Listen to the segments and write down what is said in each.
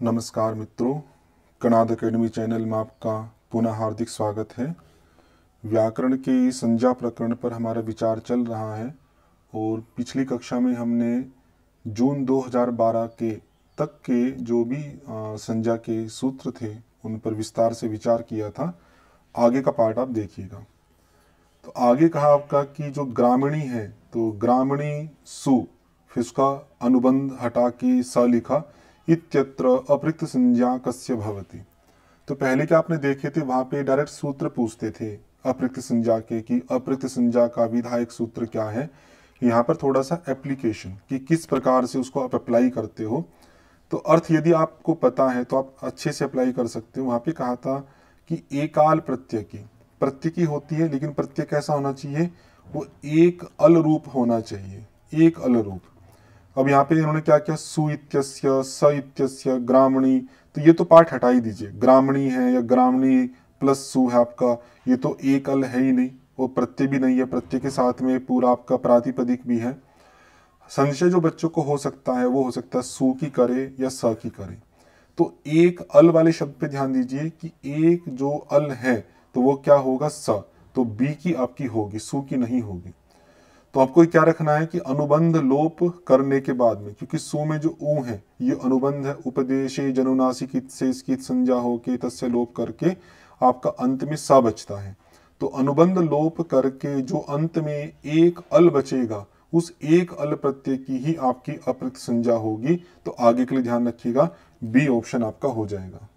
नमस्कार मित्रों Kanad academy channel में आपका पुनः हार्दिक स्वागत है। व्याकरण के संज्ञा प्रकरण पर हमारा विचार चल रहा है और पिछली कक्षा में हमने जून 2012 के तक के जो भी संज्ञा के सूत्र थे, उन पर विस्तार से विचार किया था। आगे का पार्ट आप देखिएगा। तो आगे कहा आपका कि जो ग्रामीणी है तो ग्रामीणी सु, फिर उसका अनुबंध हटा के स लिखा। इत्यत्र अपृक्त संज्ञा कस्य भवति। तो पहले क्या आपने देखे थे, वहाँ पे डायरेक्ट सूत्र पूछते थे अपृक्त संज्ञा के कि अपृक्त संज्ञा का विधायक सूत्र क्या है। यहाँ पर थोड़ा सा एप्लीकेशन कि किस प्रकार से उसको आप अप्लाई करते हो। तो अर्थ यदि आपको पता है तो आप अच्छे से अप्लाई कर सकते हो। वहाँ पे कहा था कि एकाल प्रत्यय की। प्रत्यय की होती है, लेकिन प्रत्यय कैसा होना चाहिए? वो एक अल रूप होना चाहिए। एक अल रूप अब यहाँ पे इन्होंने क्या किया? सु स इत्यस्य ग्रामणी। तो ये तो पार्ट हटा ही दीजिए। ग्रामणी है या ग्रामणी प्लस सु है आपका, ये तो एक अल है ही नहीं। वो प्रत्यय भी नहीं है। प्रत्यय के साथ में पूरा आपका प्रातिपदिक भी है। संशय जो बच्चों को हो सकता है, वो हो सकता है सु की करे या स की करे। तो एक अल वाले शब्द पे ध्यान दीजिए कि एक जो अल है तो वो क्या होगा? स। तो बी की आपकी होगी, सु की नहीं होगी। तो आपको क्या रखना है कि अनुबंध लोप करने के बाद में, क्योंकि सु में जो ऊ है, ये अनुबंध है, उपदेश जनुनासिक से इसकी संज्ञा हो के, तस्य लोप करके आपका अंत में सा बचता है। तो अनुबंध लोप करके जो अंत में एक अल बचेगा, उस एक अल प्रत्यय की ही आपकी अप्रत संज्ञा होगी। तो आगे के लिए ध्यान रखिएगा बी ऑप्शन आपका हो जाएगा।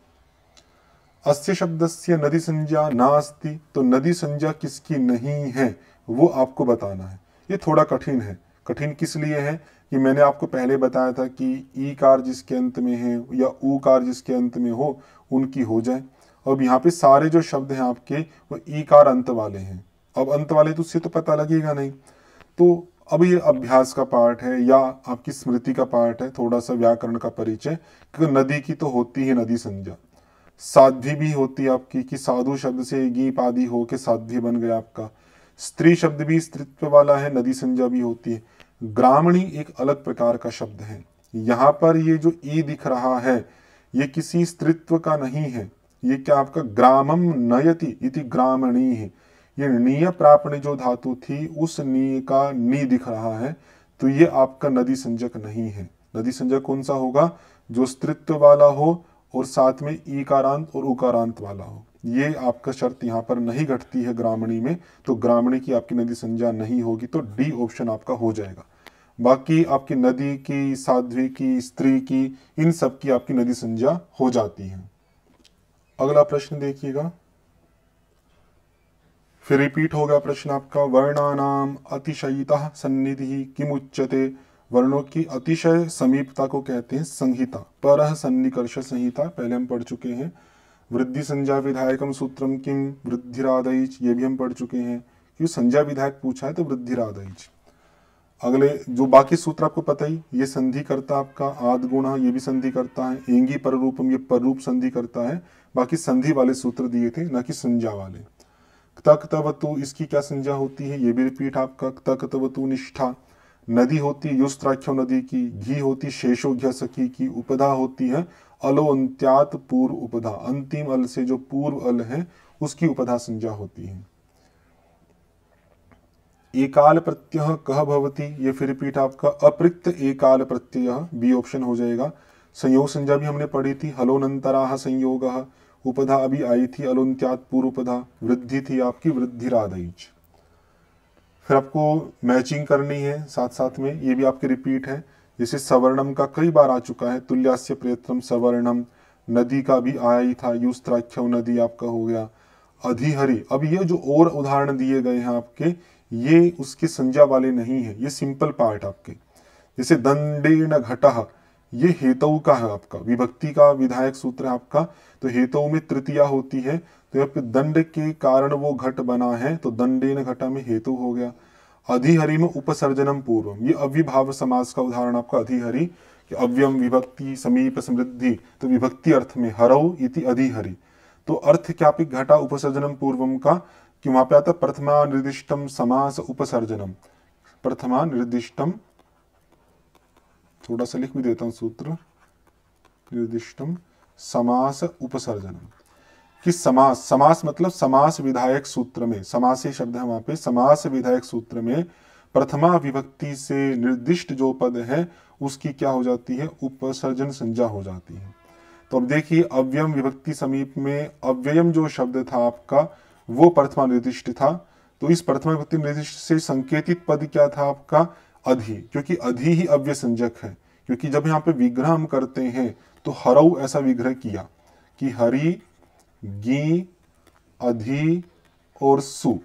अस्य शब्द से नदी संज्ञा नास्ति तो नदी संज्ञा किसकी नहीं है, वो आपको बताना है। ये थोड़ा कठिन है। कठिन किस लिए है? कि मैंने आपको पहले बताया था कि ई कार जिसके अंत में है या ऊ कार जिसके अंत में हो, उनकी हो जाए। अब यहाँ पे सारे जो शब्द हैं आपके, वो ई कार अंत वाले हैं। अब अंत वाले तो उससे तो पता लगेगा नहीं। तो अब ये अभ्यास का पार्ट है या आपकी स्मृति का पार्ट है थोड़ा सा व्याकरण का परिचय, क्योंकि नदी की तो होती है नदी संज्ञा। साध्वी भी होती है आपकी, कि साधु शब्द से गीप आदि हो के साध्वी बन गया आपका। स्त्री शब्द भी स्त्रीत्व वाला है, नदी संज्ञा भी होती है। ग्रामणी एक अलग प्रकार का शब्द है। यहाँ पर ये जो ई दिख रहा है, ये किसी स्त्रीत्व का नहीं है। ये क्या आपका ग्रामम नयति इति ग्रामणी है। ये नीय प्रापणी जो धातु थी, उस नी का नी दिख रहा है तो ये आपका नदी संजक नहीं है। नदी संजक कौन सा होगा? जो स्त्रित्व वाला हो और साथ में ईकारांत और उकारांत वाला हो। ये आपका शर्त यहाँ पर नहीं घटती है ग्रामणी में तो ग्रामणी की आपकी नदी संज्ञा नहीं होगी तो डी ऑप्शन आपका हो जाएगा। बाकी आपकी नदी की, साध्वी की, स्त्री की, इन सब की आपकी नदी संज्ञा हो जाती है। अगला प्रश्न देखिएगा। फिर रिपीट हो गया प्रश्न आपका, वर्णानाम अतिशयिता सन्निधि किम उच्चते वर्णों की अतिशय समीपता को कहते हैं संहिता, पर सन्निकर्ष संहिता, पहले हम पढ़ चुके हैं। वृद्धि संज्ञा विधायकम सूत्रम किम वृद्धिरादयच, ये भी हम पढ़ चुके हैं क्योंकि संज्ञा विधायक पूछा है तो वृद्धिरादयच। अगले, जो बाकी सूत्र आपको पता ही, ये संधि करता आपका, आद गुणा, ये भी संधि करता है, एँगी पर रूपम ये पर रूप संधि करता है। बाकी संधि वाले सूत्र दिए थे, ना कि संज्ञा वाले। तक तकतवतु, इसकी क्या संज्ञा होती है? ये भी रिपीट आपका तक तकतवतु निष्ठा। नदी होती युस्त्राख्यो नदी की, घी होती शेषो घ्य सखी की, उपधा होती है अलो अंत्यात पूर्व उपधा। अंतिम अल से जो पूर्व अल है, उसकी उपधा संज्ञा होती है। एकाल प्रत्यय कह भवती? ये फिर रिपीट आपका। अपृक्त एकाल प्रत्यय, बी ऑप्शन हो जाएगा। संयोग संज्ञा भी हमने पढ़ी थी। हलोनंतरा संयोग। उपधा अभी आई थी अलोन्त्यात पूर्व उपधा। वृद्धि थी आपकी वृद्धिरादयच फिर आपको मैचिंग करनी है साथ साथ में, ये भी आपके रिपीट है। जैसे सवर्णम का कई बार आ चुका है, तुल्यास्य प्रयत्नम सवर्णम, नदी का भी आया ही था, युस्त्राख्य नदी आपका हो गया, अधिहरि। अब ये जो और उदाहरण दिए गए हैं आपके, ये उसके संज्ञा वाले नहीं है, ये सिंपल पार्ट आपके। जैसे दंडे न घटह ये हेतु का है आपका, विभक्ति का विधायक सूत्र है आपका तो हेतु में तृतीया होती है तो यहाँ पे दंड के कारण वो घट बना है तो दंडेन घटा में हेतु हो गया। अधिहरि में उपसर्जनम पूर्वम। ये अव्यभाव समास का उदाहरण आपका अधिहरि, कि अव्यम विभक्ति समीप समृद्धि तो विभक्ति अर्थ में हरऊ इति अधिहरि। तो अर्थ क्या घटा उपसर्जनम पूर्वम का? कि वहाँ पे आता प्रथमा निर्दिष्टम समास उपसर्जनम प्रथमा निर्दिष्टम थोड़ा सा लिख भी देता हूँ सूत्र। निर्दिष्टम समास उपसर्जनम कि समास समास मतलब समास विधायक सूत्र में, समासी शब्द है वहाँ पे, समास विधायक सूत्र में प्रथमा विभक्ति से निर्दिष्ट जो पद है, उसकी क्या हो जाती है? उपसर्जन संज्ञा हो जाती है। तो अब देखिए, अव्ययम विभक्ति समीप में अव्ययम जो शब्द था आपका, वो प्रथमा निर्दिष्ट था। तो इस प्रथमा विभक्ति निर्दिष्ट से संकेतित पद क्या था आपका? अधि, क्योंकि अधि ही अव्य संजक है। क्योंकि जब यहाँ पे विग्रह हम करते हैं तो हरऊ ऐसा विग्रह किया कि हरि गी, अधि और सु।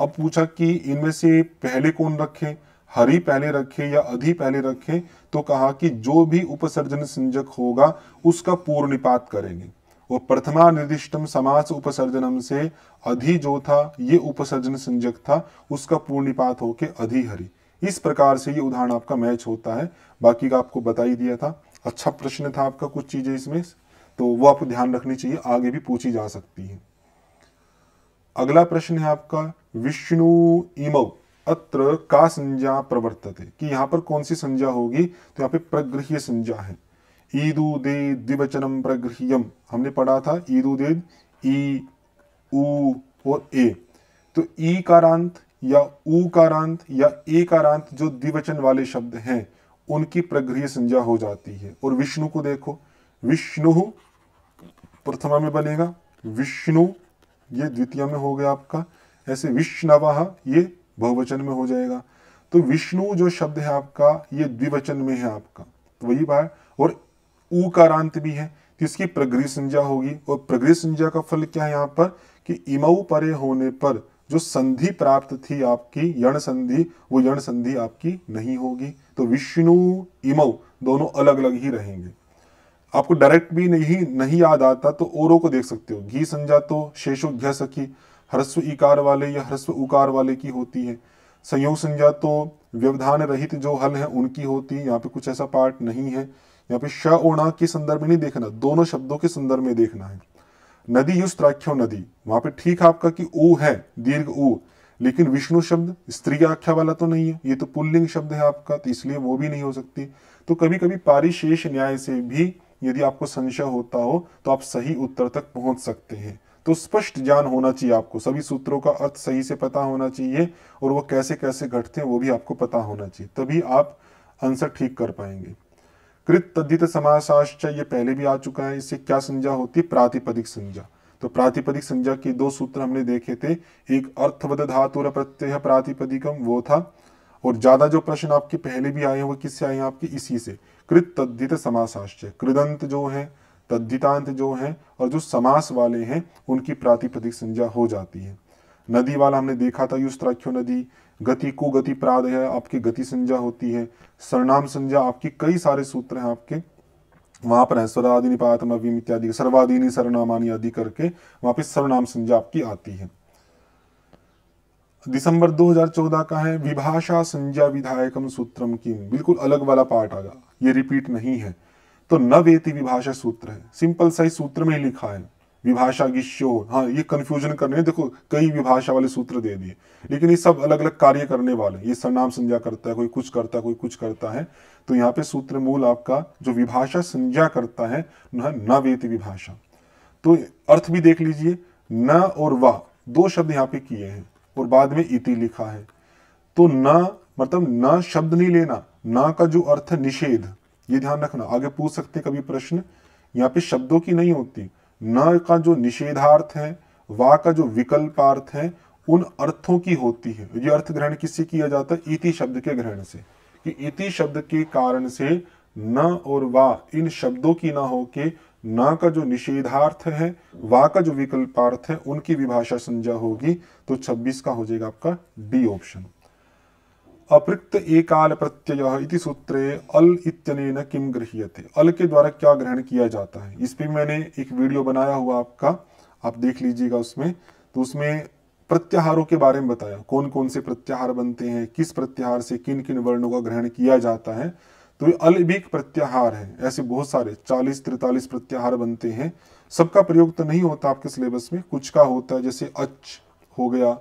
अब पूछा कि इनमें से पहले कौन रखे? हरि पहले रखे या अधि पहले रखे? तो कहा कि जो भी उपसर्जन संजक होगा, उसका पूर्ण निपात करेंगे। वो प्रथमा निर्दिष्टम समास उपसर्जनम से अधि जो था, ये उपसर्जन संजक था, उसका पूर्ण निपात होके अधि हरि। इस प्रकार से ये उदाहरण आपका मैच होता है। बाकी का आपको बता ही दिया था। अच्छा प्रश्न था आपका कुछ चीज़ें इसमें। तो वो आपको ध्यान रखनी चाहिए, आगे भी पूछी जा सकती है। अगला प्रश्न है आपका, विष्णु इमो, अत्र का संज्ञा प्रवर्तते। कि यहाँ पर कौन सी संज्ञा होगी? तो यहाँ पे प्रगृह्य संज्ञा है। ईदु दे द्विवचनम प्रगृह्यम। हमने पढ़ा था, ईदु दे ई उ और ए। तो ई कारांत या ऊ कारांत या ए कारांत जो द्विवचन वाले शब्द हैं, उनकी प्रगृह्य संज्ञा हो जाती है। और विष्णु को देखो, विष्णु प्रथमा में बनेगा। विष्णु, ये द्वितीय में हो गया आपका। ऐसे विष्णव ये बहुवचन में हो जाएगा। तो विष्णु जो शब्द है आपका, ये द्विवचन में है आपका। तो वही बात, और उकारांत भी है तो इसकी प्रगृह संज्ञा होगी। और प्रगृह संज्ञा का फल क्या है यहाँ पर? कि इमऊ परे होने पर जो संधि प्राप्त थी आपकी, यण संधि, वो यण संधि आपकी नहीं होगी। तो विष्णु इमऊ दोनों अलग अलग ही रहेंगे। आपको डायरेक्ट भी नहीं नहीं याद आता तो ओरो को देख सकते हो। घी संज्ञा तो शेषो घ सखी, ह्रस्व इकार वाले या ह्रस्व उकार वाले की होती है। संयोग संज्ञा तो व्यवधान रहित जो हल है उनकी होती है। यहाँ पे कुछ ऐसा पार्ट नहीं है। यहाँ पे श ओणा के संदर्भ में नहीं देखना, दोनों शब्दों के संदर्भ में देखना है। नदी युस्त्राख्यो नदी, वहाँ पे ठीक आपका कि ऊ है, दीर्घ ऊ, लेकिन विष्णु शब्द, स्त्री आख्या वाला तो नहीं है। ये तो पुल्लिंग शब्द है आपका तो इसलिए वो भी नहीं हो सकती। तो कभी कभी पारिशेष न्याय से भी यदि आपको संशय होता हो तो आप सही उत्तर तक पहुँच सकते हैं। तो स्पष्ट ज्ञान होना चाहिए आपको। सभी सूत्रों का अर्थ सही से पता होना चाहिए और वो कैसे कैसे घटते हैं, वो भी आपको पता होना चाहिए। तभी आप आंसर ठीक कर पाएँगे। कृत तद्धित समासाश्च, ये पहले भी आ चुका है, इससे क्या संज्ञा होती है? प्रातिपदिक संज्ञा। तो प्रातिपदिक संज्ञा के दो सूत्र हमने देखे थे। एक अर्थवद धातुर प्रत्यय प्रातिपदिकम वो था। और ज़्यादा जो प्रश्न आपके पहले भी आए हैं, वो किससे आए हैं आपके? इसी से। कृत तद्धित समासाश्चय कृदंत जो है तद्धितांत जो है, और जो समास वाले हैं, उनकी प्रातिपदिक संज्ञा हो जाती है। नदी वाला हमने देखा था, युस्त्राख्यो नदी, गति को गति प्राद है, आपकी गति संज्ञा होती है। सरनाम संज्ञा, आपकी कई सारे सूत्र हैं आपके। वहाँ पर है स्वरादि निपातम अवीम इत्यादि, सर्वादीनी सरनामानी आदि करके वहाँ पे सर्वनाम संज्ञा आपकी आती है। दिसंबर 2014 का है, विभाषा संज्ञा विधायकम सूत्रम की बिल्कुल अलग वाला पार्ट आ गया। ये रिपीट नहीं है। तो न वेति विभाषा सूत्र है। सिंपल सा ही सूत्र में ही लिखा है। विभाषा की गिश्यो हाँ ये कंफ्यूजन करने देखो, कई विभाषा वाले सूत्र दे दिए। लेकिन ये सब अलग अलग कार्य करने वाले ये सरनाम संज्ञा करता है, कोई कुछ करता है, कोई कुछ करता है। तो यहाँ पे सूत्र मूल आपका जो विभाषा संज्ञा करता है, न वेति विभाषा। तो अर्थ भी देख लीजिए। न और वाह दो शब्द यहाँ पे किए हैं। और बाद में इति लिखा है। तो न मतलब न शब्द नहीं लेना। न का जो अर्थ है निषेध, ये ध्यान रखना। आगे पूछ सकते कभी प्रश्न? यहाँ पे शब्दों की नहीं होती। न का जो निषेधार्थ है, वा का जो विकल्पार्थ है, उन अर्थों की होती है। ये अर्थ ग्रहण किससे किया जाता है? इति शब्द के ग्रहण से। कि इति शब्द के कारण से न और वा, इन शब्दों की ना हो के न का जो निषेधार्थ है, वा का जो विकल्पार्थ है, उनकी विभाषा संज्ञा होगी तो 26 का हो जाएगा आपका डी ऑप्शन। अपृक्त एकाल प्रत्यय इति सूत्रे अल इत्यनेन किम गृह्यते? अल के द्वारा क्या ग्रहण किया जाता है? इस पे मैंने एक वीडियो बनाया हुआ आपका। आप देख लीजिएगा उसमें। तो उसमें प्रत्याहारों के बारे में बताया। कौन कौन से प्रत्याहार बनते हैं? किस प्रत्याहार से किन किन वर्णों का ग्रहण किया जाता है? तो ये अल भी एक प्रत्याहार है। ऐसे बहुत सारे चालीस तिरतालीस प्रत्याहार बनते हैं। सबका प्रयोग तो नहीं होता आपके सिलेबस में। कुछ का होता है, जैसे अच हो गया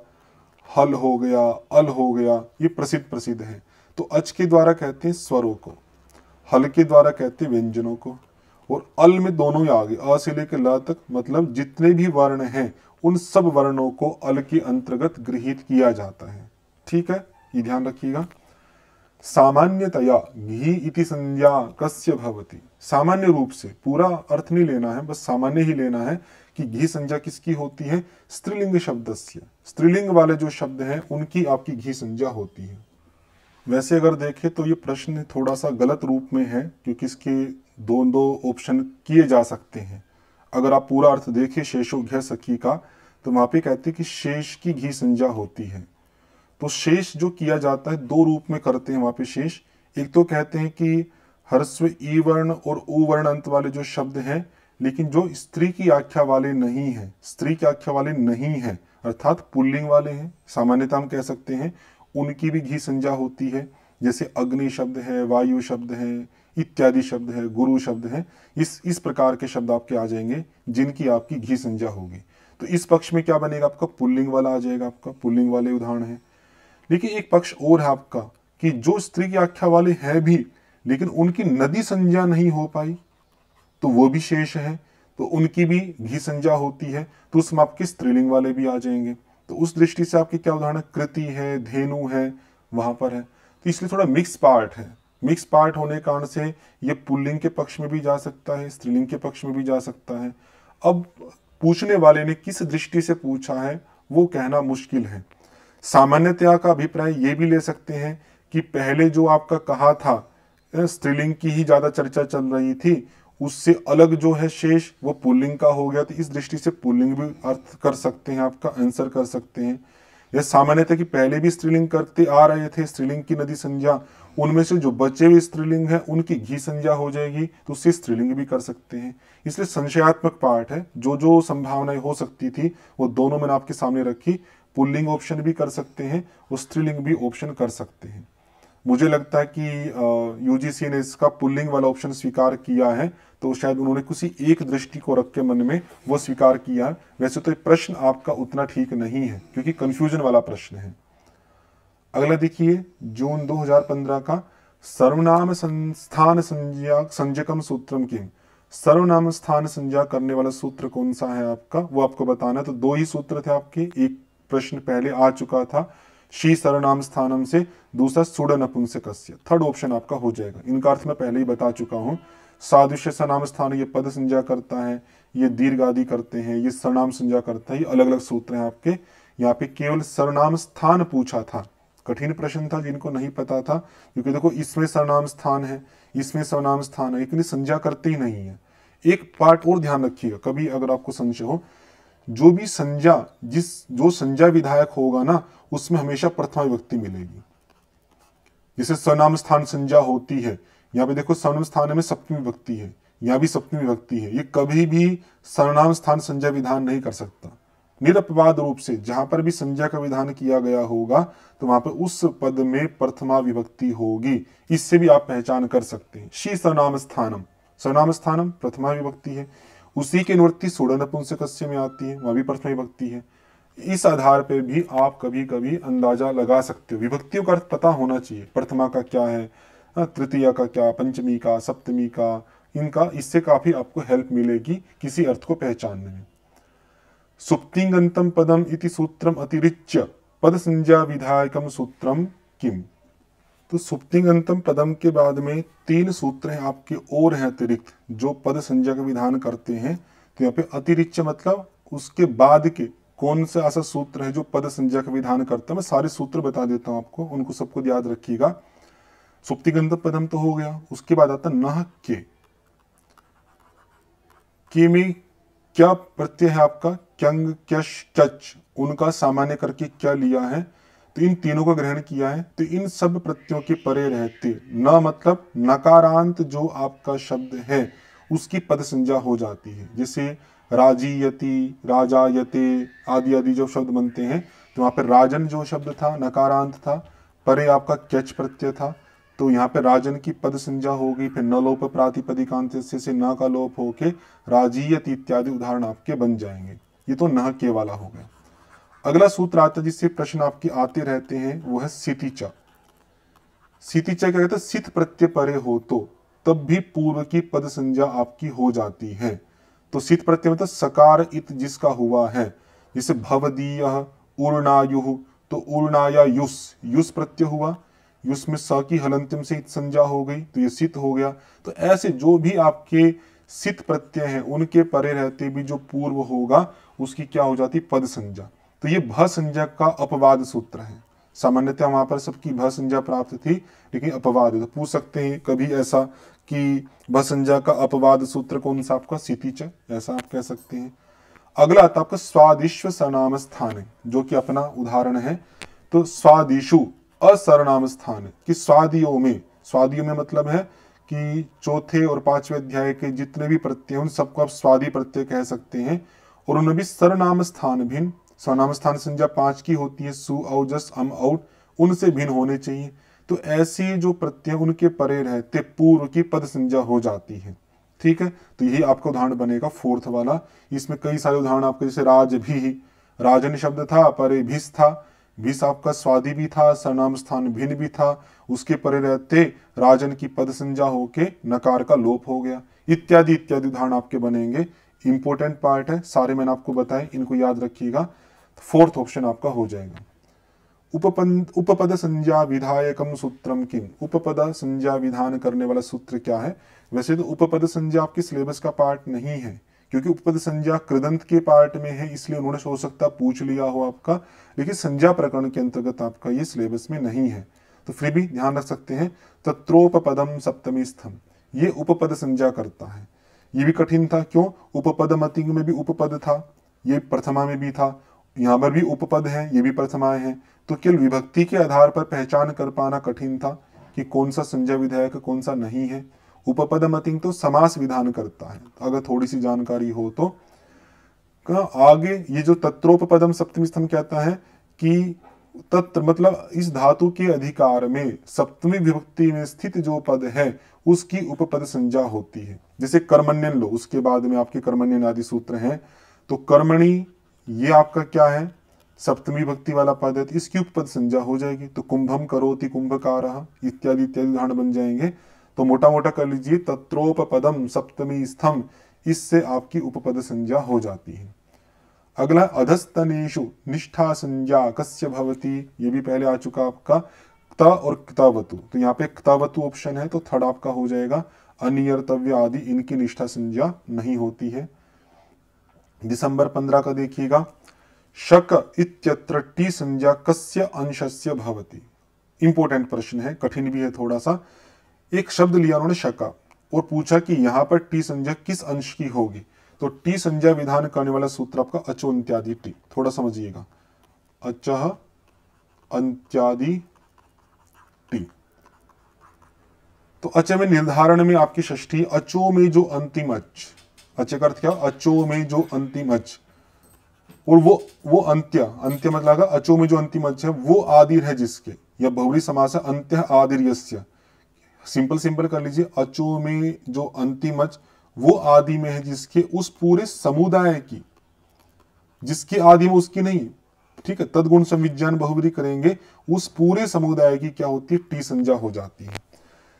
हल हो गया, अल हो गया, ये प्रसिद्ध प्रसिद्ध है। तो अच के द्वारा कहते हैं स्वरों को, हल के द्वारा कहते हैं व्यंजनों को, और अल में दोनों ही आ गए अ से लेकर ल तक मतलब जितने भी वर्ण हैं, उन सब वर्णों को अल के अंतर्गत गृहित किया जाता है। ठीक है? ये ध्यान रखिएगा। सामान्यतया घी इति संज्ञा कस्य भवति। सामान्य रूप से, पूरा अर्थ नहीं लेना है, बस सामान्य ही लेना है कि घी संज्ञा किसकी होती है? स्त्रीलिंग शब्द स्त्रीलिंग वाले जो शब्द हैं, उनकी आपकी घी संज्ञा होती है। वैसे अगर देखें तो ये प्रश्न थोड़ा सा गलत रूप में है, क्योंकि इसके दो दो ऑप्शन किए जा सकते हैं। अगर आप पूरा अर्थ देखें शेषो घ सखी का तो वहाँ पे कहते हैं कि शेष की घी संज्ञा होती है। तो शेष जो किया जाता है, दो रूप में करते हैं वहाँ पे शेष। एक तो कहते हैं कि हर्स्व ई वर्ण और उ वर्ण अंत वाले जो शब्द हैं लेकिन जो स्त्री की आख्या वाले नहीं है, स्त्री की आख्या वाले नहीं है, अर्थात पुल्लिंग वाले हैं, सामान्यतः हम कह सकते हैं, उनकी भी घी संज्ञा होती है। जैसे अग्नि शब्द है, वायु शब्द है, इत्यादि शब्द है, गुरु शब्द है, इस इस प्रकार के शब्द आपके आ जाएँगे, जिनकी आपकी घी संज्ञा होगी। तो इस पक्ष में क्या बनेगा आपका? पुल्लिंग वाला आ जाएगा आपका, पुल्लिंग वाले उदाहरण है। लेकिन एक पक्ष और है आपका, कि जो स्त्री की आख्या वाले हैं भी, लेकिन उनकी नदी संज्ञा नहीं हो पाई तो वो भी शेष है तो उनकी भी घी संज्ञा होती है तो उसमें आपके स्त्रीलिंग वाले भी आ जाएँगे? तो उस दृष्टि से आपके क्या उदाहरण कृति है, धेनु है, वहाँ पर है। तो इसलिए थोड़ा मिक्स पार्ट है। मिक्स पार्ट होने के कारण से ये पुल्लिंग के पक्ष में भी जा सकता है, स्त्रीलिंग के पक्ष में भी जा सकता है। अब पूछने वाले ने किस दृष्टि से पूछा है, वो कहना मुश्किल है। सामान्यतया का अभिप्राय ये भी ले सकते हैं कि पहले जो आपका कहा था स्त्रीलिंग की ही ज़्यादा चर्चा चल रही थी उससे अलग जो है शेष, वो पुल्लिंग का हो गया। तो इस दृष्टि से पुल्लिंग भी अर्थ कर सकते हैं, आपका आंसर कर सकते हैं। यह सामान्य था कि पहले भी स्त्रीलिंग करते आ रहे थे, स्त्रीलिंग की नदी संज्ञा। उनमें से जो बचे हुए स्त्रीलिंग है, उनकी घी संज्ञा हो जाएगी तो उससे स्त्रीलिंग भी कर सकते हैं। इसलिए संशयात्मक पार्ट है। जो जो संभावनाएँ हो सकती थी, वो दोनों मैंने आपके सामने रखी। पुल्लिंग ऑप्शन भी कर सकते हैं, और स्त्रीलिंग भी ऑप्शन कर सकते हैं। मुझे लगता है कि यूजीसी ने इसका पुल्लिंग वाला ऑप्शन स्वीकार किया है तो शायद उन्होंने किसी एक दृष्टि को रख के मन में वो स्वीकार किया वैसे तो प्रश्न आपका उतना ठीक नहीं है, क्योंकि कंफ्यूजन वाला प्रश्न है। अगला देखिए, जून 2015 का, सर्वनाम संस्थान संज्ञा संजकम सूत्रम किम? सर्वनाम स्थान संज्ञा करने वाला सूत्र कौन सा है आपका? वो आपको बताना है तो दो ही सूत्र थे आपके, एक प्रश्न पहले आ चुका था। शी सरनाम स्थानम से, दूसरा सुड़ नपुंसक थर्ड ऑप्शन आपका हो जाएगा। इनका अर्थ मैं पहले ही बता चुका हूँ। सादृश्य सर्वनाम स्थान, ये पद संज्ञा करता है, ये दीर्घ आदि करते हैं, ये सरनाम संज्ञा करता है, ये अलग अलग सूत्र हैं आपके। यहाँ पे केवल सरनाम स्थान पूछा था। कठिन प्रश्न था, जिनको नहीं पता था, क्योंकि देखो, इसमें सरनाम स्थान है, इसमें सरनाम स्थान है लेकिन संज्ञा करते ही नहीं है। एक पार्ट और ध्यान रखिएगा, कभी अगर आपको संशय हो, जो भी संज्ञा, जिस, जो संज्ञा विधायक होगा ना उसमें हमेशा प्रथमा विभक्ति मिलेगी। जैसे सर्वनाम स्थान संज्ञा होती है, यहाँ पे देखो सर्वनाम स्थान में सप्तमी विभक्ति है, यहाँ भी सप्तमी विभक्ति है। ये कभी भी सर्वनाम स्थान संज्ञा विधान नहीं कर सकता। निरपवाद रूप से जहाँ पर भी संज्ञा का विधान किया गया होगा तो वहाँ पर उस पद में प्रथमा विभक्ति होगी। इससे भी आप पहचान कर सकते हैं। शी सर्वनाम स्थानम। सर्वनाम स्थानम प्रथमा विभक्ति है। उसी की निवृत्ति सोडन पुंसकस्य में आती है, वह भी प्रथमा विभक्ति है। इस आधार पर भी आप कभी कभी अंदाज़ा लगा सकते हो। विभक्तियों का अर्थ पता होना चाहिए। प्रथमा का क्या है? तृतीय का क्या? पंचमी का? सप्तमी का? इनका, इससे काफ़ी आपको हेल्प मिलेगी किसी अर्थ को पहचानने में। सुप्तिंगंतम पदम इति सूत्रम अतिरिच्य। पद संज्ञा विधायकम सूत्रम किम? तो सुप्तिंगंतम पदम के बाद में तीन सूत्र हैं आपके, और हैं अतिरिक्त। जो पद संज्ञा का विधान करते हैं तो यहाँ पे अतिरिक्त मतलब उसके बाद के कौन सा ऐसा सूत्र है जो पद संज्ञा का विधान करता है? मैं सारे सूत्र बता देता हूँ आपको, उनको सबको याद रखिएगा। सुप्तिगंध पदम तो हो गया, उसके बाद आता नह के। के में क्या प्रत्यय है आपका? क्यंग, क्यश, चच। उनका सामान्य करके क्या लिया है? तो इन तीनों का ग्रहण किया है तो इन सब प्रत्ययों के परे रहते। न मतलब नकारांत जो आपका शब्द है, उसकी पद संज्ञा हो जाती है। जैसे राजीयति, राजायते आदि आदि जो शब्द बनते हैं तो वहाँ पर राजन जो शब्द था, नकारांत था, परे आपका कैच प्रत्यय था तो यहाँ पे राजन की पद संज्ञा होगी फिर न लोप प्रातिपदिकांत से न का लोप होके राजीयत इत्यादि उदाहरण आपके बन जाएँगे। ये तो न के वाला हो गया। अगला सूत्र आता जिससे प्रश्न आपके आते रहते हैं, वो है सितिचा सितिचा क्या कहते हैं? सित प्रत्यय परे हो तो तब भी पूर्व की पद संज्ञा आपकी हो जाती है। तो सित प्रत्यय मतलब सकार इत जिसका हुआ है। जैसे भवदीय उर्णायु तो उर्णाया युस युस प्रत्यय हुआ। युस में स की हलंतिम से इत संज्ञा हो गई तो ये सित हो गया। तो ऐसे जो भी आपके सित प्रत्यय हैं, उनके परे रहते भी जो पूर्व होगा, उसकी क्या हो जाती? पद संज्ञा। तो ये भ संज्ञा का अपवाद सूत्र है। सामान्यतः वहाँ पर सबकी भ संज्ञा प्राप्त थी, लेकिन अपवाद तो पूछ सकते हैं, कभी ऐसा कि भ संज्ञा का अपवाद सूत्र कौन सा आपका? सितिच ऐसा आप कह सकते हैं। अगला आता आपका स्वादिश्व सरनाम स्थान है, जो कि अपना उदाहरण है। तो स्वादिशु, असरनाम स्थान कि स्वादियों में स्वादियों में मतलब है कि चौथे और पाँचवें अध्याय के जितने भी प्रत्यय उन सबको आप स्वादि प्रत्यय कह सकते हैं। और उनमें भी सरनाम स्थान भिन्न स्वनाम स्थान संज्ञा पाँच की होती है, सु औजस अम आउट उनसे भिन्न होने चाहिए। तो ऐसी जो प्रत्यय उनके परे रहते, पूर्व की पद संज्ञा हो जाती है। ठीक है? तो यही आपका उदाहरण बनेगा, फोर्थ वाला। इसमें कई सारे उदाहरण आपके, जैसे राज भी राजन शब्द था, परे भिस था। भिस आपका स्वादि भी था, सरनाम स्थान भिन्न भी था। उसके परे रहते, राजन की पद संज्ञा होके नकार का लोप हो गया। इत्यादि इत्यादि उदाहरण आपके बनेंगे। इंपॉर्टेंट पार्ट है, सारे मैंने आपको बताए, इनको याद रखिएगा। फोर्थ ऑप्शन आपका हो जाएगा। उपपद संज्ञा विधायकम सूत्रम किम? उपपद संज्ञा विधान करने वाला सूत्र क्या है? वैसे तो उपपद संज्ञा आपकी सिलेबस का पार्ट नहीं है, क्योंकि उपपद संज्ञा कृदंत के पार्ट में है, इसलिए उन्होंने हो सकता, पूछ लिया हो आपका, लेकिन संज्ञा प्रकरण के अंतर्गत आपका ये सिलेबस में नहीं है। तो फिर भी ध्यान रख सकते हैं तत्रोपदम सप्तमी स्थम ये उपपद संज्ञा करता है। ये भी कठिन था, क्यों? उपपद मतिंग में भी उपपद था, ये प्रथमा में भी था यहाँ पर भी उपपद है, ये भी प्रथमाएँ हैं। तो केवल विभक्ति के आधार पर पहचान कर पाना कठिन था कि कौन सा संजय विधायक, कौन सा नहीं है। उपपद मतिंग तो समास विधान करता है। अगर थोड़ी सी जानकारी हो तो आगे ये जो तत्रोपदम सप्तमी स्तंभ कहता है कि तत्र मतलब इस धातु के अधिकार में सप्तमी विभक्ति में स्थित जो पद है, उसकी उपपद संज्ञा होती है। जैसे कर्मण्यन लो, उसके बाद में आपके कर्मण्यन आदि सूत्र हैं। तो कर्मणी ये आपका क्या है? सप्तमी भक्ति वाला पद है तो इसकी उपपद संज्ञा हो जाएगी। तो कुंभम करोति कुंभकार, इत्यादि इत्यादि उदाहरण बन जाएँगे। तो मोटा मोटा कर लीजिए तत्रोप पदम सप्तमी स्थम, इससे आपकी उपपद संज्ञा हो जाती है। अगला अधस्तनेशु निष्ठा संज्ञा, कस्य भवती? ये भी पहले आ चुका आपका, क्त और क्तावतु। तो यहाँ पे क्तावतु ऑप्शन है तो थर्ड आपका हो जाएगा। अनियर्तव्य आदि, इनकी निष्ठा संज्ञा नहीं होती है। दिसंबर पंद्रह का देखिएगा। शक इत्यत्र टी संज्ञा कस्य अंशस्य भवती। इंपॉर्टेंट प्रश्न है, कठिन भी है थोड़ा सा एक शब्द लिया उन्होंने, शका। और पूछा कि यहाँ पर टी संज्ञा किस अंश की होगी? तो टी संज्ञा विधान करने वाला सूत्र आपका अचो अंत्यादि टी। थोड़ा समझिएगा। अचह अंत्यादि टी। तो अच में निर्धारण में आपकी षष्ठी, अचो में जो अंतिम अच। अच्छे का अर्थ क्या? अचो में जो अंतिम अच। और वो वो अंत्य अंत्य मतलब अचो में जो अंतिम अच है, वो आदिर है जिसके। या बहुरी समास है, अंत्य आदिर सिंपल सिंपल कर लीजिए, अचो में जो अंतिम अच, वो आदि में है जिसके, उस पूरे समुदाय की। जिसकी आदि में उसकी नहीं। ठीक है, तदगुण संविज्ञान बहुवरी करेंगे, उस पूरे समुदाय की क्या होती है? टी संज्ञा हो जाती है।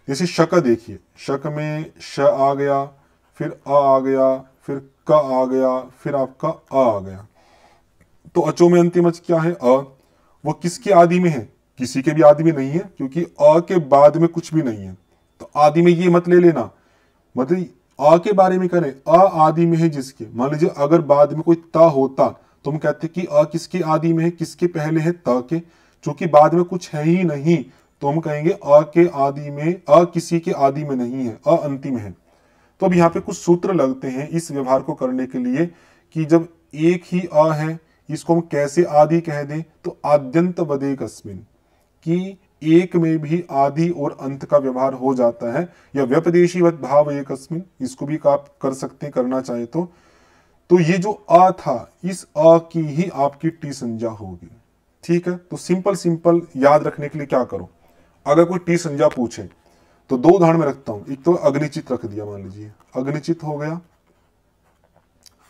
जैसे शक देखिए, शक में श आ गया फिर अ आ गया, फिर क आ गया, फिर आपका अ आ गया। तो अचो में अंतिम अच क्या है? अ। वो किसके आदि में है? किसी के भी आदि में नहीं है, क्योंकि अ के बाद में कुछ भी नहीं है। तो आदि में ये मत ले लेना। मतलब अ के बारे में करें अ आदि में है जिसके। मान लीजिए, अगर बाद में कोई त होता तो हम कहते कि अ किसके आदि में है, किसके पहले है? त के। चूँकि बाद में कुछ है ही नहीं तो हम कहेंगे अ के आदि में, अ किसी के आदि में नहीं है, अ अंतिम है। तो अब यहाँ पे कुछ सूत्र लगते हैं इस व्यवहार को करने के लिए कि जब एक ही अ है, इसको हम कैसे आदि कह दें? तो आद्यंत बदे कस्मिन कि एक में भी आदि और अंत का व्यवहार हो जाता है, या व्यपदेशी भाव एक अस्मिन इसको भी आप कर सकते करना चाहे तो। तो ये जो अ था, इस अ की ही आपकी टी संज्ञा होगी। ठीक है? तो सिंपल सिंपल याद रखने के लिए क्या करो? अगर कोई टी संज्ञा पूछे तो दो उदाहरण में रखता हूँ। एक तो अग्निचित रख दिया, मान लीजिए। अग्निचित हो गया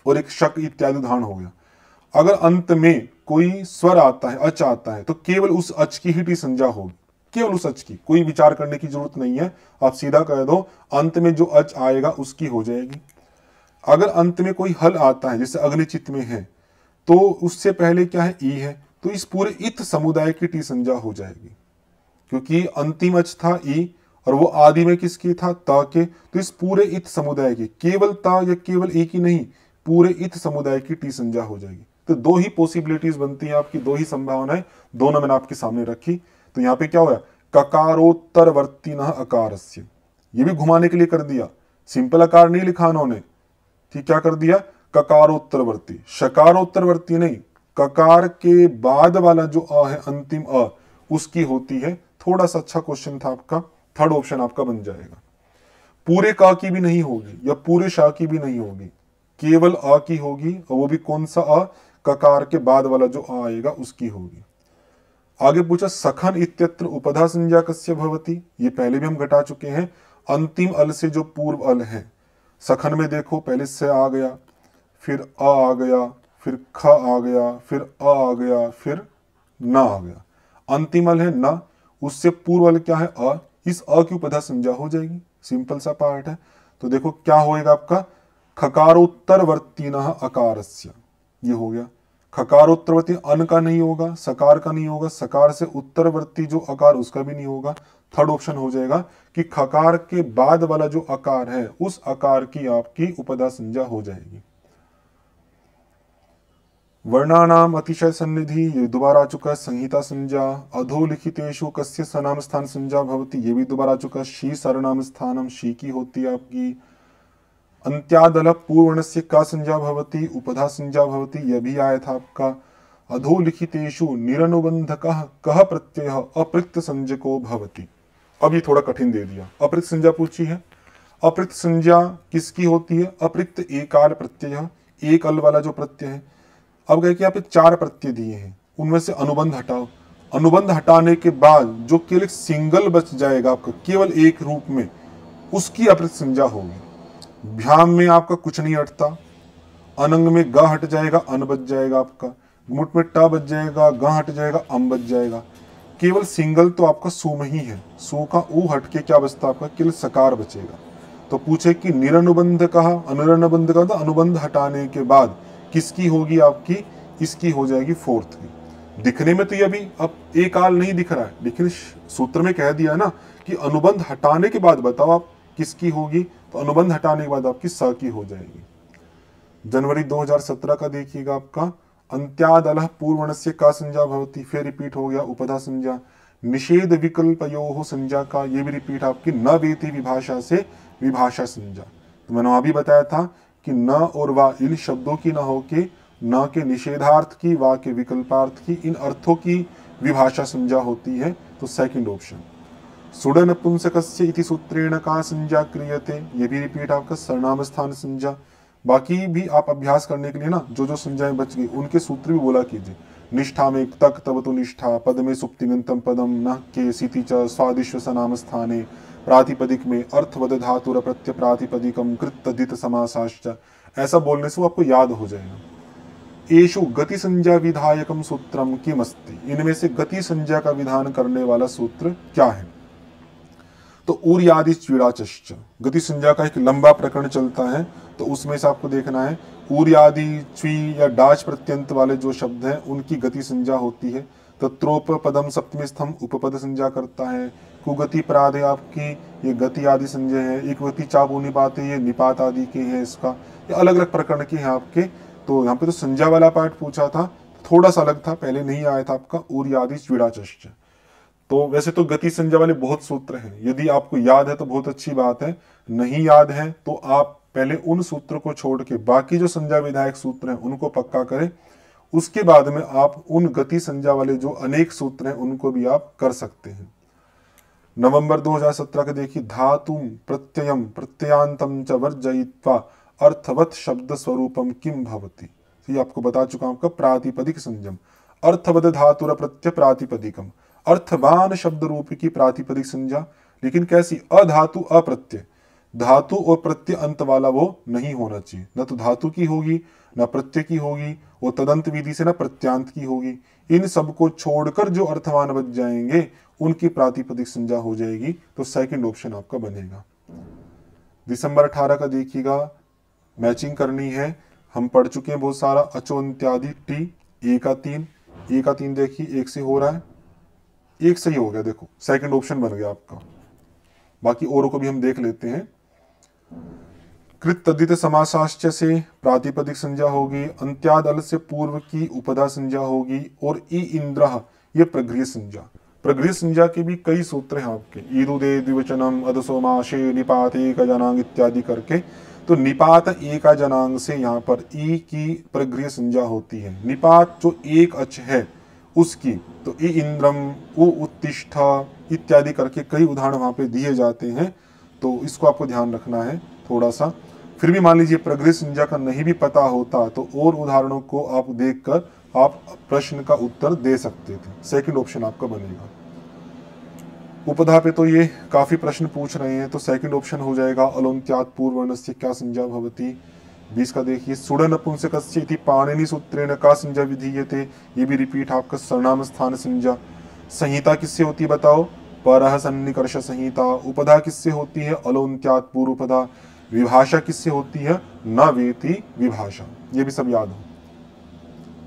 और एक शक इत्यादि उदाहरण हो गया। अगर अंत में कोई स्वर आता है, अच आता है तो केवल उस अच की ही टी संज्ञा होगी। केवल उस अच की। कोई विचार करने की ज़रूरत नहीं है। आप सीधा कह दो, अंत में जो अच आएगा, उसकी हो जाएगी। अगर अंत में कोई हल आता है, जैसे अग्नि चित्त में है तो उससे पहले क्या है? ई है। तो इस पूरे इत समुदाय की टी संज्ञा हो जाएगी। क्योंकि अंतिम अच था, ई। और वो आदि में किसकी था? ता के। तो इस पूरे इत समुदाय की, केवल ता या केवल एक ही नहीं, पूरे इत समुदाय की टी संज्ञा हो जाएगी। तो दो ही पॉसिबिलिटीज बनती हैं आपकी, दो ही संभावनाएँ दोनों मैंने आपके सामने रखी। तो यहाँ पे क्या हुआ? ककारोत्तरवर्ती न अकार ये भी घुमाने के लिए कर दिया। सिंपल आकार नहीं लिखा उन्होंने ठीक, क्या कर दिया? ककारोत्तरवर्ती। शकारोत्तरवर्ती नहीं, ककार के बाद वाला जो अ है, अंतिम अ, उसकी होती है। थोड़ा सा अच्छा क्वेश्चन था आपका। थर्ड ऑप्शन आपका बन जाएगा। पूरे का की भी नहीं होगी या पूरे शाह की भी नहीं होगी, केवल अ की होगी और वो भी कौन सा अ ककार के बाद वाला जो आ आएगा उसकी होगी। आगे पूछा, सखन इत्यत्र उपधा संज्ञा कस्य भवती? ये पहले भी हम घटा चुके हैं। अंतिम अल से जो पूर्व अल है, सखन में देखो, पहले से आ गया, फिर अ आ गया, फिर ख आ गया, फिर अ आ गया, फिर न आ गया। अंतिम अल है न, उससे पूर्व अल क्या है? अ। इस अ की उपधा संज्ञा हो जाएगी। सिंपल सा पार्ट है। तो देखो क्या होएगा आपका? खकारोत्तरवर्ती न अकार ये हो गया। खकारोत्तरवर्ती अन का नहीं होगा, सकार का नहीं होगा। सकार से उत्तरवर्ती जो अकार, उसका भी नहीं होगा। थर्ड ऑप्शन हो जाएगा कि खकार के बाद वाला जो अकार है, उस अकार की आपकी उपदा संज्ञा हो जाएगी। वर्णानाम अतिशय सन्निधि, ये दोबारा आ चुका है संहिता संज्ञा अधोलिखितेशु कस्य सनाम स्थान संज्ञा भवती, ये भी दोबारा आ चुका है शी सरनाम स्थानम, शी की होती है आपकी। अंत्यादल पूर्ण से का संज्ञा भवती, उपधा संज्ञा भवती यह भी आया था आपका। अधोलिखितेशु निरनुबंध कह कह प्रत्यय, अपृक्त संज्ञको भवती। अब ये थोड़ा कठिन दे दिया। अपृत संज्ञा पूछी है? अपृत संज्ञा किसकी होती है? अपृत एकाल प्रत्यय, एक अल वाला जो प्रत्यय है अब कहे कि यहाँ पे चार प्रत्यय दिए हैं। उनमें से अनुबंध हटाओ। अनुबंध हटाने के बाद जो केवल सिंगल बच जाएगा आपका, केवल एक रूप में, उसकी अपृत संज्ञा होगी। भ्याम में आपका कुछ नहीं हटता। अनंग में ग हट जाएगा, अन बच जाएगा आपका। मुठ में ट बच जाएगा, ग हट जाएगा, अम बच जाएगा। केवल सिंगल तो आपका सु में ही है। सु का ऊ हट के क्या बचता आपका? केवल सकार बचेगा। तो पूछे कि निरनुबंध कहा, अनुरनुबंध का तो अनुबंध हटाने के बाद किसकी होगी आपकी? इसकी हो जाएगी फोर्थ की। दिखने में तो ये अभी अब एक आल नहीं दिख रहा है, लेकिन सूत्र में कह दिया ना कि अनुबंध हटाने के बाद बताओ आप किसकी होगी तो अनुबंध हटाने के बाद आपकी स की हो जाएगी। जनवरी 2017 का देखिएगा आपका। अंत्यादल पूर्वण से का संज्ञा भवती, फिर रिपीट हो गया उपधा संज्ञा। निषेध विकल्प यो संज्ञा का, ये भी रिपीट आपकी न बेती विभाषा से विभाषा संज्ञा। तो मैंने अभी बताया था कि न और वा इन शब्दों की न हो के न के निषेधार्थ की, वा के विकल्पार्थ की, इन अर्थों की विभाषा संज्ञा होती है। तो सेकंड ऑप्शन सुडन पुंसकस्य सूत्रेण का संज्ञा क्रियते। ये भी रिपीट आपका सरनाम स्थान संज्ञा। बाकी भी आप अभ्यास करने के लिए ना जो जो संज्ञाएँ बच गई, उनके सूत्र भी बोला कीजिए। निष्ठा में तक तब तो निष्ठा, पद में सुप्तिगंतम पदम, न के सिति च स्वादिश्व सनाम स्थाने। प्रातिपदिक में अर्थवद धातुर प्रत्य प्रातिपदिकम कृत समासाश्च ऐसा बोलने से वो आपको याद हो जाएगा। येषु गति संज्ञा विधायकम सूत्रम किम इनमें से गति संज्ञा का विधान करने वाला सूत्र क्या है? तो उर्यादि चीड़ाचश्च। गति संज्ञा का एक लंबा प्रकरण चलता है तो उसमें से आपको देखना है उर्यादि च्वी या डाच प्रत्यंत वाले जो शब्द हैं, उनकी गति संज्ञा होती है। तत्रोप पदम सप्तमी स्तंभ उपपद संज्ञा करता है। कुगति प्राध आपकी ये गति आदि संजय है। एक गति चाबू निपात ये निपात आदि के है इसका। ये अलग अलग प्रकरण के हैं आपके। तो यहाँ पे तो संज्ञा वाला पार्ट पूछा था। थोड़ा सा अलग था, पहले नहीं आया था आपका। उर आदि चीड़ाचश्च। तो वैसे तो गति संज्ञा वाले बहुत सूत्र हैं। यदि आपको याद है तो बहुत अच्छी बात है। नहीं याद है तो आप पहले उन सूत्र को छोड़ के बाकी जो संज्ञा विधायक सूत्र हैं, उनको पक्का करें। उसके बाद में आप उन गति संज्ञा वाले जो अनेक सूत्र हैं, उनको भी आप कर सकते हैं। नवंबर 2017 के देखिए, धातु प्रत्ययम प्रत्ययांतम च वर्जयित्वा अर्थवत शब्द स्वरूपम किम भवती? ये आपको बता चुका हूँ आपका प्रातिपदिक संयम अर्थवद धातुर प्रत्य प्रातिपदिकम। अर्थवान शब्द रूप की प्रातिपदिक संज्ञा, लेकिन कैसी? अधातु अप्रत्यय। धातु और प्रत्यय अंत वाला वो नहीं होना चाहिए। न तो धातु की होगी, न प्रत्यय की होगी, वो तदंत विधि से न प्रत्यांत की होगी। इन सबको छोड़कर जो अर्थवान बच जाएँगे, उनकी प्रातिपदिक संज्ञा हो जाएगी तो सेकंड ऑप्शन आपका बनेगा। दिसंबर 18 का देखिएगा मैचिंग करनी है। हम पढ़ चुके हैं बहुत सारा अचो इत्यादि टी, ए का तीन। ए का तीन देखिए, एक से हो रहा है। एक सही हो गया, देखो सेकंड ऑप्शन बन गया आपका। बाकी औरों को भी हम देख लेते हैं। कृत तद्धित समासाश्च से प्रातिपदिक संज्ञा होगी अंत्यादल से पूर्व की उपधा संज्ञा होगी, और ई इंद्र ये प्रगृह संज्ञा प्रगृह संज्ञा के भी कई सूत्र हैं आपके। ईदुदे, द्विवचनम अदसोमाशे निपात एक जनांग इत्यादि करके। तो निपात एक जनांग से यहाँ पर ई की प्रगृह संज्ञा होती है। निपात जो एक अच है, उसकी तो ई इंद्रम, उ उत्तिष्ठ इत्यादि करके कई उदाहरण वहाँ पे दिए जाते हैं। तो इसको आपको ध्यान रखना है थोड़ा सा फिर भी मान लीजिए प्रगृह संज्ञा का नहीं भी पता होता तो और उदाहरणों को आप देखकर आप प्रश्न का उत्तर दे सकते थे। सेकंड ऑप्शन आपका बनेगा। उपधा पे तो ये काफ़ी प्रश्न पूछ रहे हैं तो सेकंड ऑप्शन हो जाएगा अलोन्त्यात पूर्व से क्या संज्ञा भवती? बीस का देखिए सुडन इति पाणिनि सूत्रेण का संज्ञा विधीयते, ये भी रिपीट आपका सर्वनाम स्थान संज्ञा। संहिता किससे होती बताओ? परह सन्निकर्ष संहिता उपधा किससे होती है, अलोन्त्यात पूर्व उपधा विभाषा किससे होती है, न वेति विभाषा। ये भी सब याद हो।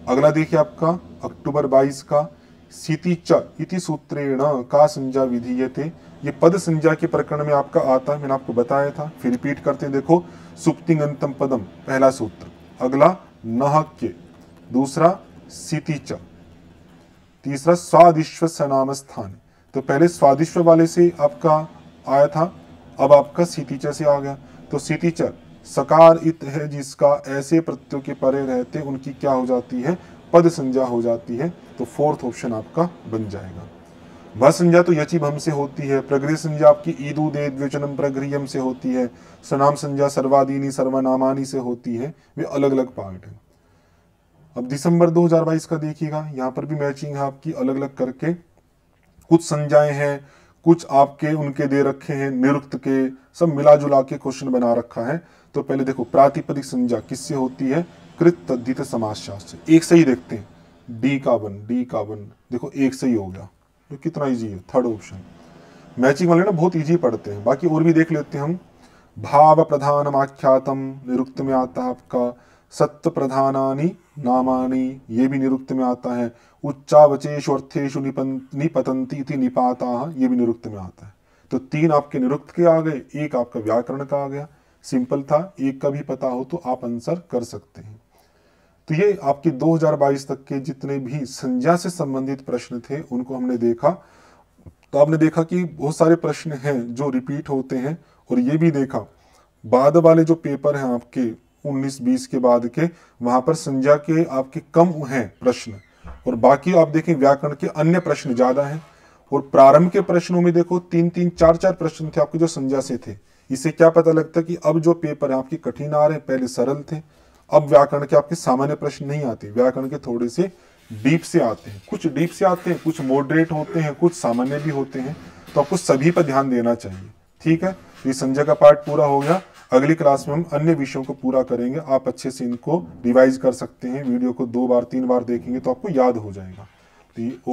अगला देखिए आपका, अक्टूबर 22 का, सीति इति सूत्रेण का संज्ञा विधीयते ये पद संज्ञा के प्रकरण में आपका आता है, मैंने आपको बताया था। फिर रिपीट करते देखो सुप्तिंगंतम पदम पहला सूत्र। अगला नहक्य दूसरा, सीति च। तीसरा स्वादिश्व सनाम स्थान तो पहले स्वादिश्व वाले से आपका आया था, अब आपका सीतिच से आ गया। तो सीतिच सकार इत है जिसका ऐसे प्रत्ययों के परे रहते, उनकी क्या हो जाती है? पद संज्ञा हो जाती है तो फोर्थ ऑप्शन आपका बन जाएगा। भ संज्ञा तो यची भम से होती है, प्रगृह संज्ञा आपकी ईदू दे द्विचनम प्रगृहम से होती है, सनाम संज्ञा सर्वादीनी सर्वनामानी से होती है, वे अलग अलग पार्ट है। अब दिसंबर 2022 का देखिएगा, यहाँ पर भी मैचिंग है आपकी अलग अलग करके। कुछ संज्ञाएँ हैं, कुछ आपके, उनके दे रखे हैं, निरुक्त के, सब मिला जुला के क्वेश्चन बना रखा है। तो पहले देखो, प्रातिपदिक संज्ञा किससे होती है? कृत तद्धित समाज शास्त्र एक सही देखते हैं। डी का वन डी का वन देखो, एक सही हो गया। तो कितना इजी है थर्ड ऑप्शन मैचिंग वाले ना बहुत इजी पढ़ते हैं। बाकी और भी देख लेते हैं हम। भाव प्रधान आख्यातम, निरुक्त में आता है आपका। सत्य प्रधानानी, नामानी, ये भी निरुक्त में आता है। उच्चावचेशु अर्थेशु निपतंती निपाता ये भी निरुक्त में आता है। तो तीन आपके निरुक्त के आ गए, एक आपका व्याकरण का आ गया। सिंपल था, एक का भी पता हो तो आप आंसर कर सकते हैं। तो ये आपके 2022 तक के जितने भी संज्ञा से संबंधित प्रश्न थे, उनको हमने देखा। तो आपने देखा कि बहुत सारे प्रश्न हैं जो रिपीट होते हैं, और ये भी देखा। बाद वाले जो पेपर हैं आपके 19-20 के बाद के, वहाँ पर संज्ञा के आपके कम हैं प्रश्न। और बाकी आप देखें व्याकरण के अन्य प्रश्न ज़्यादा हैं। और प्रारंभ के प्रश्नों में देखो, तीन तीन, चार चार प्रश्न थे आपके जो संज्ञा से थे। इससे क्या पता लगता है कि अब जो पेपर है, आपके कठिन आ रहे हैं, पहले सरल थे। अब व्याकरण के आपके सामान्य प्रश्न नहीं आते। व्याकरण के थोड़े से डीप से आते हैं। कुछ डीप से आते हैं, कुछ मॉडरेट होते हैं, कुछ सामान्य भी होते हैं। तो आपको सभी पर ध्यान देना चाहिए। ठीक है? तो ये संजय का पार्ट पूरा हो गया। अगली क्लास में हम अन्य विषयों को पूरा करेंगे। आप अच्छे से इनको रिवाइज कर सकते हैं। वीडियो को दो बार, तीन बार देखेंगे तो आपको याद हो जाएगा। तो